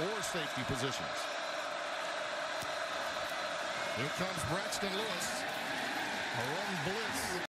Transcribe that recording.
or safety positions. Here comes Braxton Lewis. A run blue.